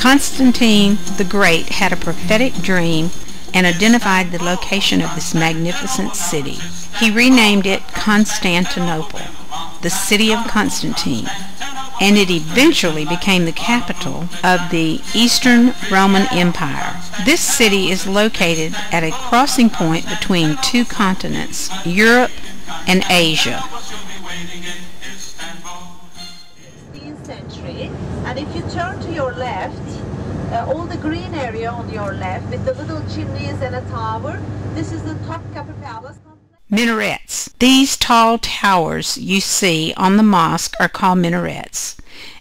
Constantine the Great had a prophetic dream and identified the location of this magnificent city. He renamed it Constantinople, the city of Constantine, and it eventually became the capital of the Eastern Roman Empire. This city is located at a crossing point between two continents, Europe and Asia. 16th century and if you turn to your left uh, all the green area on your left with the little chimneys and a tower this is the Topkapi Palace Minarets. These tall towers you see on the mosque are called minarets,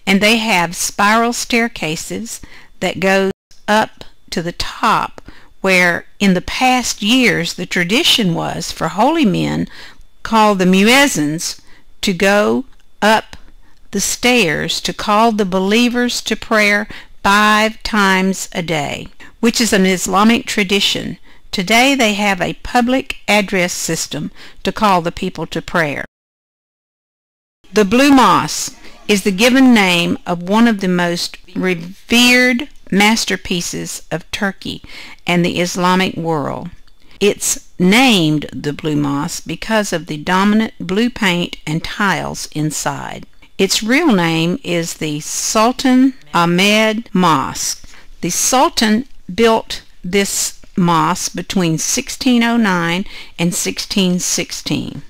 and they have spiral staircases that go up to the top where in the past years the tradition was for holy men called the muezzins to go up the stairs to call the believers to prayer five times a day, which is an Islamic tradition. Today they have a public address system to call the people to prayer. The Blue Mosque is the given name of one of the most revered masterpieces of Turkey and the Islamic world. It's named the Blue Mosque because of the dominant blue paint and tiles inside. Its real name is the Sultan Ahmed Mosque. The Sultan built this mosque between 1609 and 1616.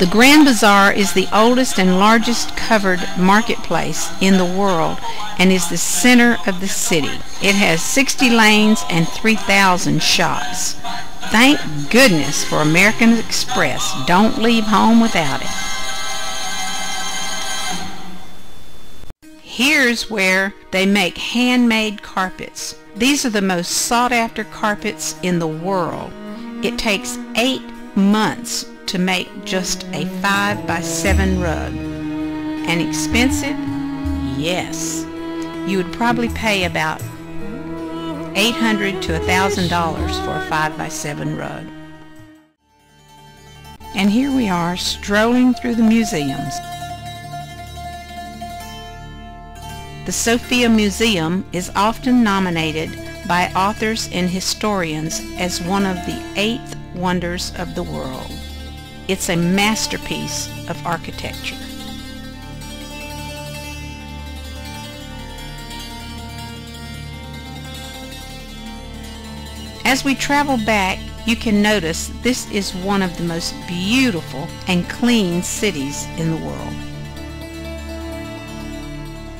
The Grand Bazaar is the oldest and largest covered marketplace in the world and is the center of the city. It has 60 lanes and 3,000 shops. Thank goodness for American Express. Don't leave home without it. Here's where they make handmade carpets. These are the most sought after carpets in the world. It takes eight months to make just a 5 by 7 rug. And expensive? Yes. You would probably pay about 800 to $1,000 for a 5 by 7 rug. And here we are strolling through the museums. The Sophia Museum is often nominated by authors and historians as one of the eighth wonders of the world. It's a masterpiece of architecture. As we travel back, you can notice this is one of the most beautiful and clean cities in the world.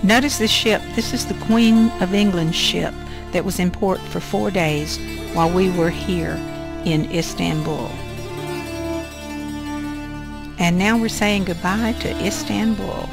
Notice this ship. This is the Queen of England ship that was in port for four days while we were here in Istanbul. And now we're saying goodbye to Istanbul.